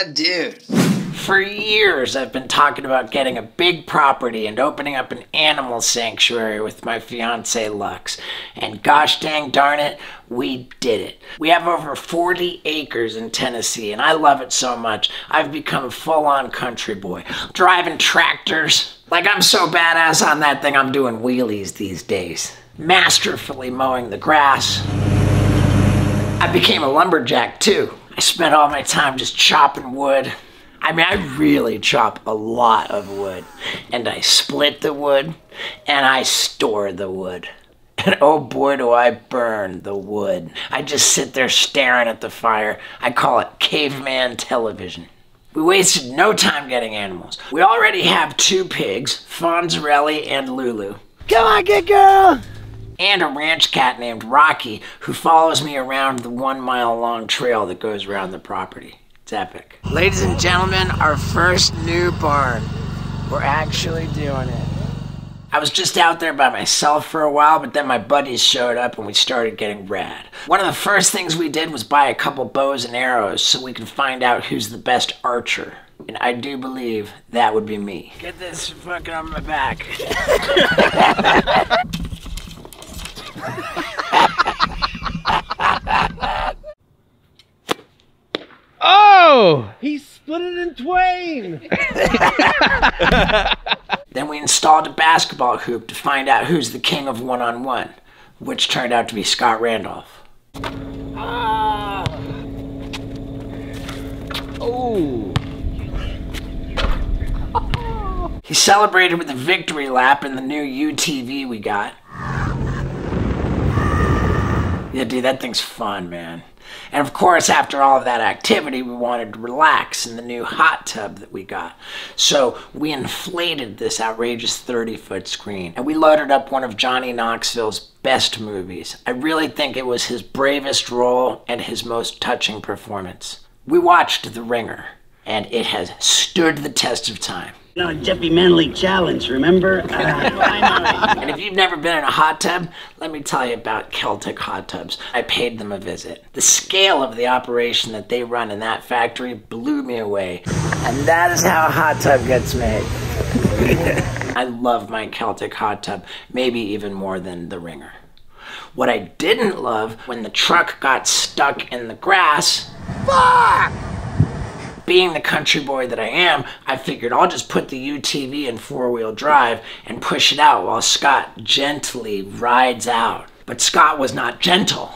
Yeah, dude. For years, I've been talking about getting a big property and opening up an animal sanctuary with my fiance Lux. And gosh dang darn it, we did it. We have over 40 acres in Tennessee, and I love it so much. I've become a full on country boy, driving tractors. Like I'm so badass on that thing, I'm doing wheelies these days. Masterfully mowing the grass. I became a lumberjack too. I spent all my time just chopping wood. I mean, I really chop a lot of wood. And I split the wood and I store the wood. And oh boy, do I burn the wood. I just sit there staring at the fire. I call it caveman television. We wasted no time getting animals. We already have two pigs, Fonzarelli and Lulu. Come on, good girl! And a ranch cat named Rocky who follows me around the one mile long trail that goes around the property. It's epic. Ladies and gentlemen, our first new barn. We're actually doing it. I was just out there by myself for a while, but then my buddies showed up and we started getting rad. One of the first things we did was buy a couple bows and arrows so we could find out who's the best archer. And I do believe that would be me. Get this fucking on my back. Oh, he split it in twain. Then we installed a basketball hoop to find out who's the king of one on one, which turned out to be Scott Randolph. Ah. Oh, He celebrated with a victory lap in the new UTV we got. Yeah, dude, that thing's fun, man. And of course, after all of that activity, we wanted to relax in the new hot tub that we got. So we inflated this outrageous 30 foot screen and we loaded up one of Johnny Knoxville's best movies. I really think it was his bravest role and his most touching performance. We watched The Ringer, and it has stood the test of time. No, Jeffy Manley challenge, remember? Uh, And if you've never been in a hot tub, let me tell you about Celtic hot tubs. I paid them a visit. The scale of the operation that they run in that factory blew me away. And that is how a hot tub gets made. I love my Celtic hot tub, maybe even more than the ringer. What I didn't love when the truck got stuck in the grass. Fuck! Being the country boy that I am, I figured I'll just put the UTV in four wheel drive and push it out while Scott gently rides out. But Scott was not gentle.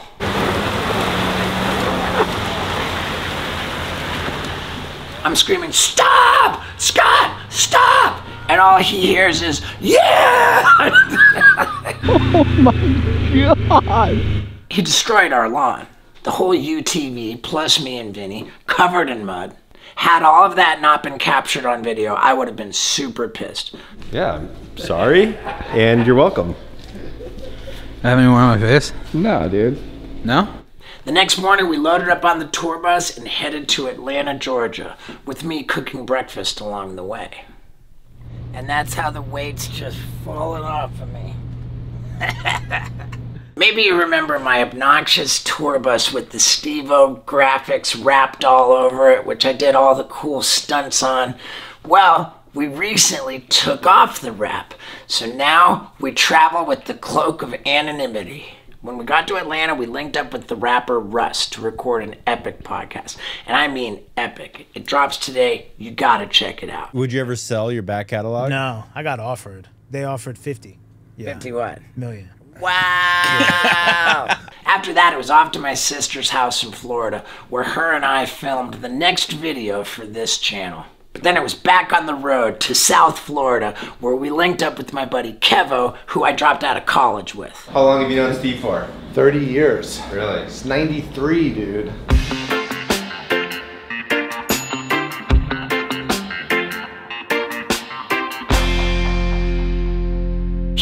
I'm screaming, Stop! Scott! Stop! And all he hears is, Yeah! Oh my god. he destroyed our lawn. The whole UTV, plus me and Vinny, covered in mud. Had all of that not been captured on video, I would have been super pissed. Yeah, I'm sorry, and you're welcome. Have any more on my face? No, dude. No? The next morning, we loaded up on the tour bus and headed to Atlanta, Georgia, with me cooking breakfast along the way. And that's how the weight's just fallen off of me. Maybe you remember my obnoxious tour bus with the Steve-O graphics wrapped all over it, which I did all the cool stunts on. Well, we recently took off the wrap, so now we travel with the cloak of anonymity. When we got to Atlanta, we linked up with the rapper Russ to record an epic podcast. And I mean epic. It drops today. You gotta check it out. Would you ever sell your back catalog? No, I got offered. They offered 50. Yeah. 50 what? Million. Wow! After that, it was off to my sister's house in Florida, where her and I filmed the next video for this channel. But then it was back on the road to South Florida, where we linked up with my buddy Kevo, who I dropped out of college with. How long have you known Steve for? 30 years. Really? It's 93, dude.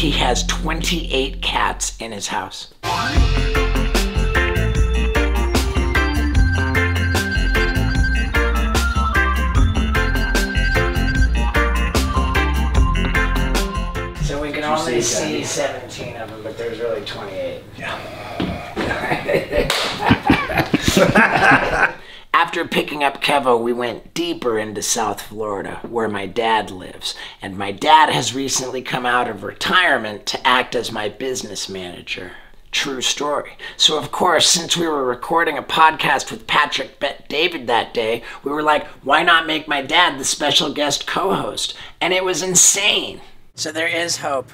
He has 28 cats in his house. So we can only see 17 of them, but there's really 28. After After picking up Kevo, we went deeper into South Florida, where my dad lives. And my dad has recently come out of retirement to act as my business manager. True story. So, of course, since we were recording a podcast with Patrick Bet-David that day, we were like, why not make my dad the special guest co host? And it was insane. So, there is hope.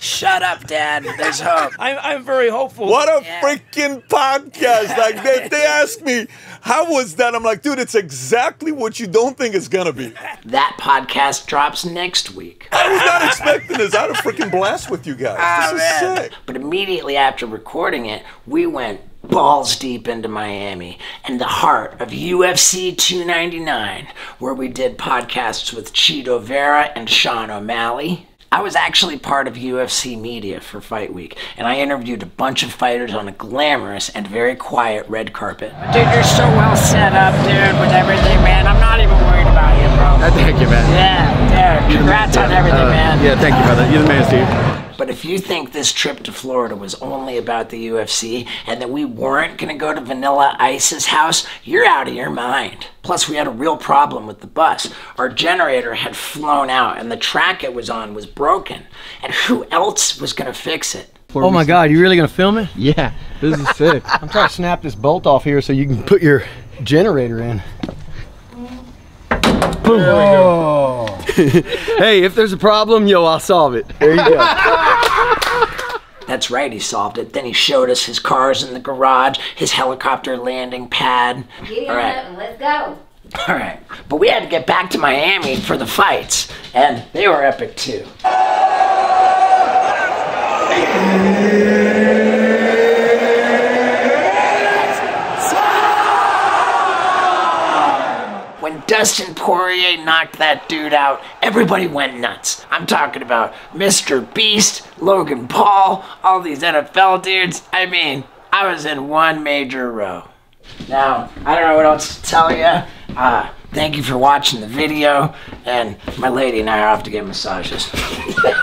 Shut up, Dad. There's hope. I'm, I'm very hopeful. What a Yeah. freaking podcast! Like they, they ask me, how was that? I'm like, dude, it's exactly what you don't think it's gonna be. That podcast drops next week. I was not expecting this. I had a freaking blast with you guys. Oh, this is sick. But immediately after recording it, we went balls deep into Miami and the heart of UFC 299, where we did podcasts with Chito Vera and Sean O'Malley. I was actually part of UFC media for Fight Week, and I interviewed a bunch of fighters on a glamorous and very quiet red carpet. Dude, you're so well set up, dude, with everything, man. I'm not even worried about you, bro. Thank you, man. Yeah, dude, congrats on everything, uh, man. Yeah, thank you, brother. You're the man, Steve. But if you think this trip to Florida was only about the UFC and that we weren't going to go to Vanilla Ice's house, you're out of your mind. Plus, we had a real problem with the bus. Our generator had flown out and the track it was on was broken. And who else was going to fix it? Oh my god, you really gonna film it? Yeah, this is sick. I'm trying to snap this bolt off here so you can put your generator in. Boom. Oh. hey, if there's a problem, yo, I'll solve it. There you go. That's right, he solved it. Then he showed us his cars in the garage, his helicopter landing pad. Get All on right. up and let's go. All right. But we had to get back to Miami for the fights, and they were epic too. When Dustin Poirier knocked that dude out, everybody went nuts. I'm talking about Mr. Beast, Logan Paul, all these NFL dudes. I mean, I was in one major row. Now, I don't know what else to tell you. Uh, thank you for watching the video, and my lady and I are off to get massages.